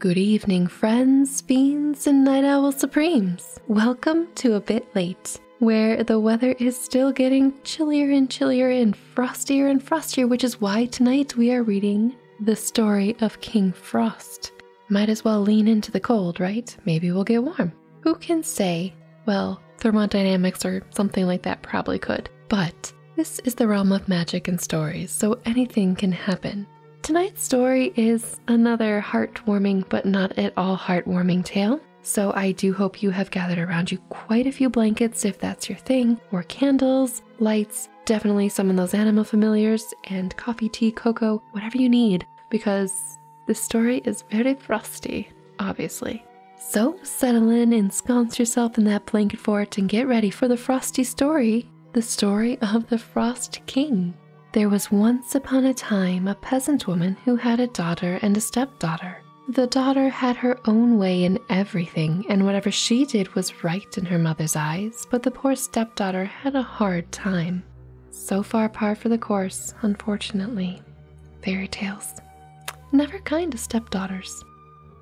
Good evening, friends, fiends, and night owl supremes. Welcome to A Bit Late, where the weather is still getting chillier and chillier and frostier and frostier, which is why tonight we are reading the story of King Frost. Might as well lean into the cold, right? Maybe we'll get warm. Who can say? Well, thermodynamics or something like that probably could. But this is the realm of magic and stories, so anything can happen. Tonight's story is another heartwarming but not at all heartwarming tale. So I do hope you have gathered around you quite a few blankets if that's your thing, or candles, lights, definitely some of those animal familiars, and coffee, tea, cocoa, whatever you need, because this story is very frosty, obviously. So settle in, ensconce yourself in that blanket fort, and get ready for the frosty story the story of the Frost King. There was once upon a time a peasant woman who had a daughter and a stepdaughter. The daughter had her own way in everything, and whatever she did was right in her mother's eyes, but the poor stepdaughter had a hard time. So far par for the course, unfortunately. Fairy tales. Never kind to stepdaughters.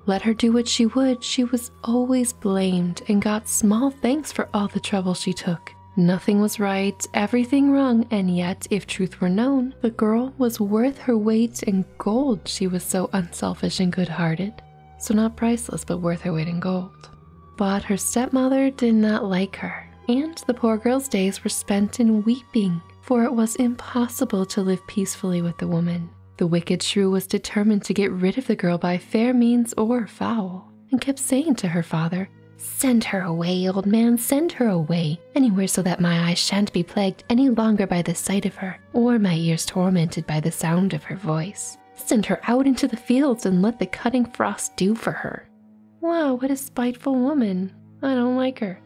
Let her do what she would, she was always blamed and got small thanks for all the trouble she took. Nothing was right, everything wrong, and yet, if truth were known, the girl was worth her weight in gold. She was so unselfish and good hearted. So, not priceless, but worth her weight in gold. But her stepmother did not like her, and the poor girl's days were spent in weeping, for it was impossible to live peacefully with the woman. The wicked shrew was determined to get rid of the girl by fair means or foul, and kept saying to her father, Send her away, old man, send her away, anywhere so that my eyes shan't be plagued any longer by the sight of her, or my ears tormented by the sound of her voice. Send her out into the fields and let the cutting frost do for her. Wow, what a spiteful woman. I don't like her.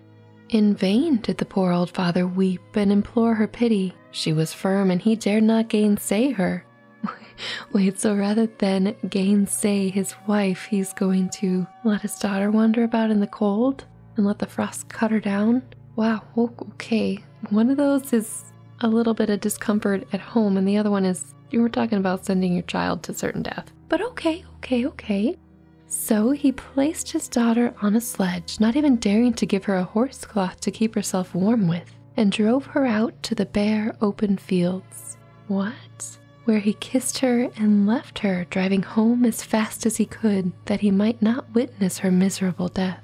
In vain did the poor old father weep and implore her pity. She was firm, and he dared not gainsay her. Wait, so rather than gainsay his wife, he's going to let his daughter wander about in the cold and let the frost cut her down? Wow, okay. One of those is a little bit of discomfort at home, and the other one is you were talking about sending your child to certain death. But okay, okay, okay. So he placed his daughter on a sledge, not even daring to give her a horse cloth to keep herself warm with, and drove her out to the bare open fields. What? Where he kissed her and left her, driving home as fast as he could that he might not witness her miserable death.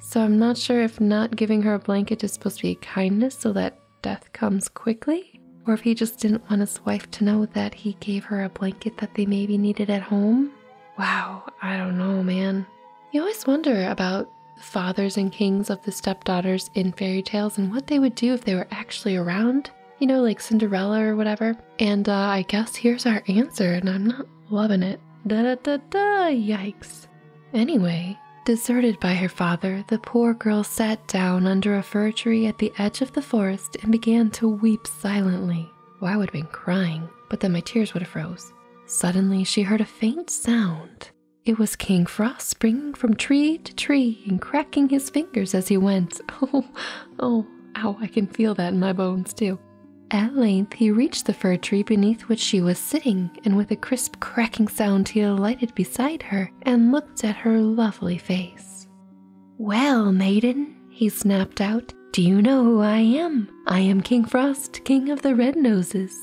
So I'm not sure if not giving her a blanket is supposed to be a kindness so that death comes quickly, or if he just didn't want his wife to know that he gave her a blanket that they maybe needed at home. Wow, I don't know, man. You always wonder about the fathers and kings of the stepdaughters in fairy tales and what they would do if they were actually around you know, like Cinderella or whatever. And uh, I guess here's our answer, and I'm not loving it. Da da da da, yikes. Anyway, deserted by her father, the poor girl sat down under a fir tree at the edge of the forest and began to weep silently. Well, I would have been crying, but then my tears would have froze. Suddenly, she heard a faint sound. It was King Frost springing from tree to tree and cracking his fingers as he went. Oh, oh, ow, I can feel that in my bones too. At length he reached the fir tree beneath which she was sitting, and with a crisp cracking sound he alighted beside her and looked at her lovely face. Well, maiden, he snapped out, do you know who I am? I am King Frost, King of the Red Noses.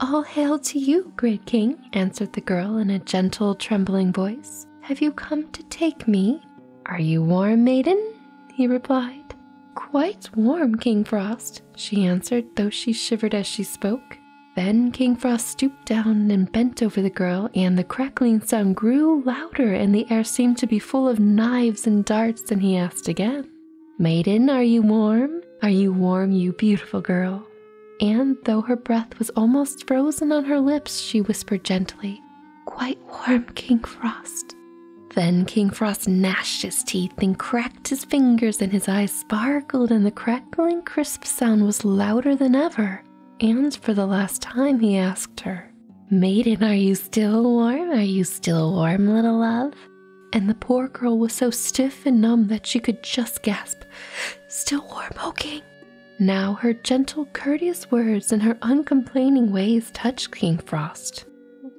All hail to you, great king, answered the girl in a gentle, trembling voice. Have you come to take me? Are you warm, maiden? he replied. Quite warm, King Frost, she answered, though she shivered as she spoke. Then King Frost stooped down and bent over the girl, and the crackling sound grew louder, and the air seemed to be full of knives and darts, and he asked again, Maiden, are you warm? Are you warm, you beautiful girl? And though her breath was almost frozen on her lips, she whispered gently, Quite warm, King Frost. Then King Frost gnashed his teeth and cracked his fingers, and his eyes sparkled, and the crackling, crisp sound was louder than ever. And for the last time, he asked her, Maiden, are you still warm? Are you still warm, little love? And the poor girl was so stiff and numb that she could just gasp, Still warm, O King. Now her gentle, courteous words and her uncomplaining ways touched King Frost.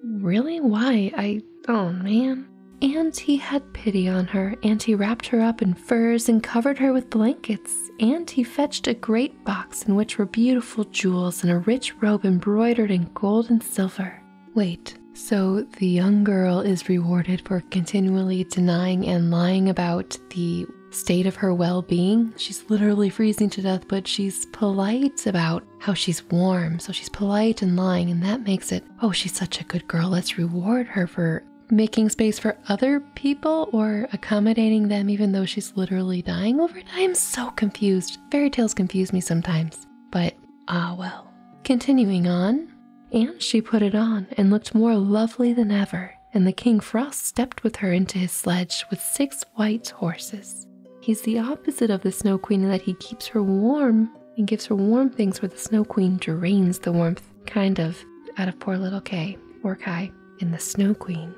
Really? Why? I. Oh man. And he had pity on her, and he wrapped her up in furs and covered her with blankets, and he fetched a great box in which were beautiful jewels and a rich robe embroidered in gold and silver. Wait, so the young girl is rewarded for continually denying and lying about the state of her well being. She's literally freezing to death, but she's polite about how she's warm. So she's polite and lying, and that makes it, oh, she's such a good girl. Let's reward her for making space for other people or accommodating them, even though she's literally dying over it. I am so confused. Fairy tales confuse me sometimes, but ah, well. Continuing on, and she put it on and looked more lovely than ever. And the King Frost stepped with her into his sledge with six white horses. He's the opposite of the Snow Queen in that he keeps her warm and gives her warm things, where the Snow Queen drains the warmth, kind of, out of poor little Kay or Kai in the Snow Queen.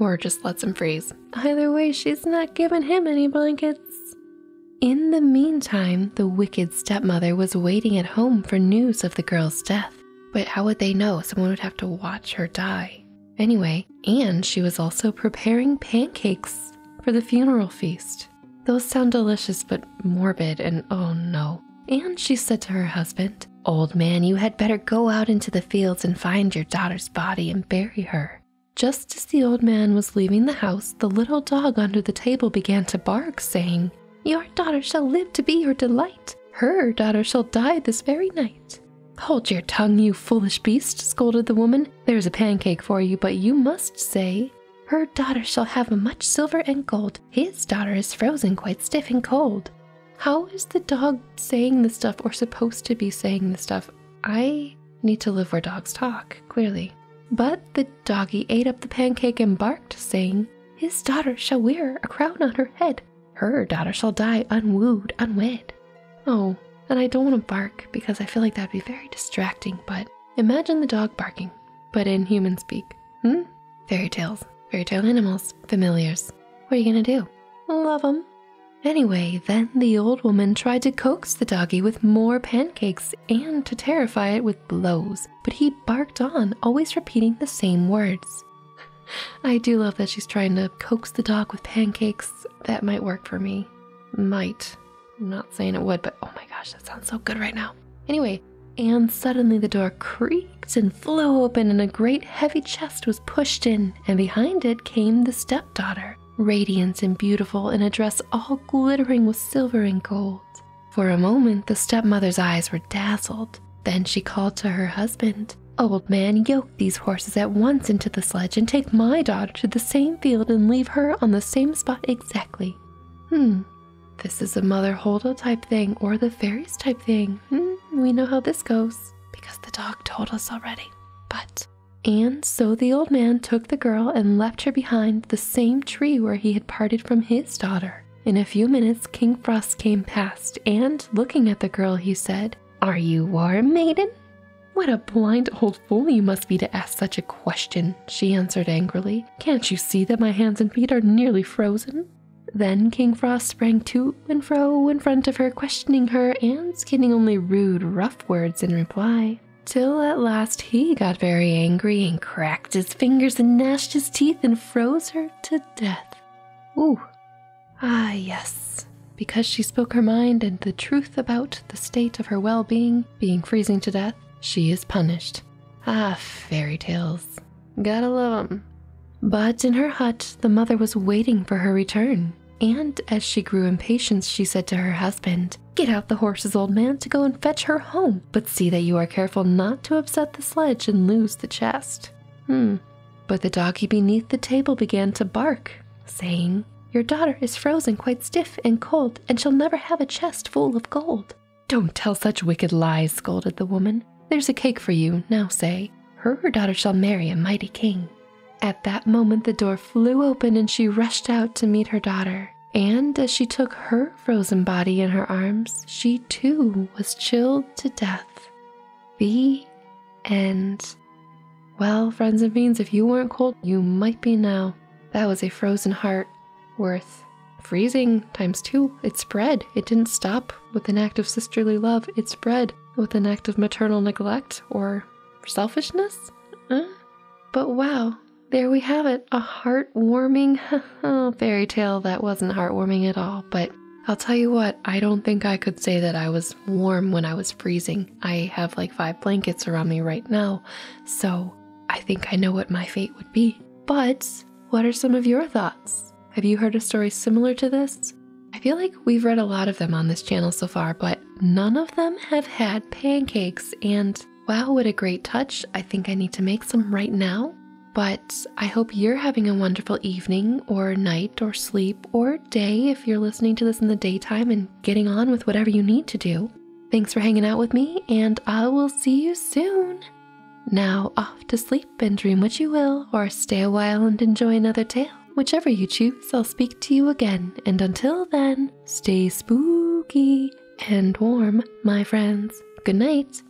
Or just lets him freeze. Either way, she's not giving him any blankets. In the meantime, the wicked stepmother was waiting at home for news of the girl's death. But how would they know? Someone would have to watch her die. Anyway, and she was also preparing pancakes for the funeral feast. Those sound delicious but morbid, and oh no. And she said to her husband, Old man, you had better go out into the fields and find your daughter's body and bury her. Just as the old man was leaving the house, the little dog under the table began to bark, saying, Your daughter shall live to be your delight. Her daughter shall die this very night. Hold your tongue, you foolish beast, scolded the woman. There's a pancake for you, but you must say, her daughter shall have much silver and gold. His daughter is frozen quite stiff and cold. How is the dog saying this stuff or supposed to be saying this stuff? I need to live where dogs talk, clearly. But the doggy ate up the pancake and barked, saying, His daughter shall wear a crown on her head. Her daughter shall die unwooed, unwed. Oh, and I don't want to bark because I feel like that'd be very distracting, but imagine the dog barking, but in human speak. Hmm? Fairy tales. Fairy tale animals, familiars. What are you gonna do? Love them. Anyway, then the old woman tried to coax the doggy with more pancakes and to terrify it with blows, but he barked on, always repeating the same words. I do love that she's trying to coax the dog with pancakes. That might work for me. Might. I'm not saying it would, but oh my gosh, that sounds so good right now. Anyway, and suddenly the door creaked and flew open, and a great heavy chest was pushed in, and behind it came the stepdaughter, radiant and beautiful in a dress all glittering with silver and gold. For a moment, the stepmother's eyes were dazzled. Then she called to her husband, Old man, yoke these horses at once into the sledge and take my daughter to the same field and leave her on the same spot exactly. Hmm, this is a Mother Hulda type thing or the fairies type thing. Hmm, we know how this goes because the dog told us already. But, and so the old man took the girl and left her behind the same tree where he had parted from his daughter. In a few minutes, King Frost came past, and looking at the girl, he said, Are you warm, maiden? What a blind old fool you must be to ask such a question, she answered angrily. Can't you see that my hands and feet are nearly frozen? Then King Frost sprang to and fro in front of her, questioning her and getting only rude, rough words in reply. Till at last he got very angry and cracked his fingers and gnashed his teeth and froze her to death. Ooh. Ah, yes. Because she spoke her mind and the truth about the state of her well being, being freezing to death, she is punished. Ah, fairy tales. Gotta love 'em. But in her hut, the mother was waiting for her return. And as she grew impatient, she said to her husband, Get out the horses, old man, to go and fetch her home, but see that you are careful not to upset the sledge and lose the chest. Hmm. But the doggy beneath the table began to bark, saying, Your daughter is frozen quite stiff and cold, and shall never have a chest full of gold. Don't tell such wicked lies, scolded the woman. There's a cake for you, now say. Her daughter shall marry a mighty king. At that moment, the door flew open and she rushed out to meet her daughter. And as she took her frozen body in her arms, she too was chilled to death. The end. Well, friends and fiends, if you weren't cold, you might be now. That was a frozen heart worth freezing times two. It spread. It didn't stop with an act of sisterly love, it spread with an act of maternal neglect or selfishness. Uh, but wow, there we have it a heartwarming fairy tale that wasn't heartwarming at all. But I'll tell you what, I don't think I could say that I was warm when I was freezing. I have like five blankets around me right now, so I think I know what my fate would be. But what are some of your thoughts? Have you heard a story similar to this? I feel like we've read a lot of them on this channel so far, but none of them have had pancakes. And wow, what a great touch. I think I need to make some right now. But I hope you're having a wonderful evening, or night, or sleep, or day if you're listening to this in the daytime and getting on with whatever you need to do. Thanks for hanging out with me, and I will see you soon. Now, off to sleep and dream what you will, or stay a while and enjoy another tale. Whichever you choose, I'll speak to you again. And until then, stay spooky and warm, my friends. Good night.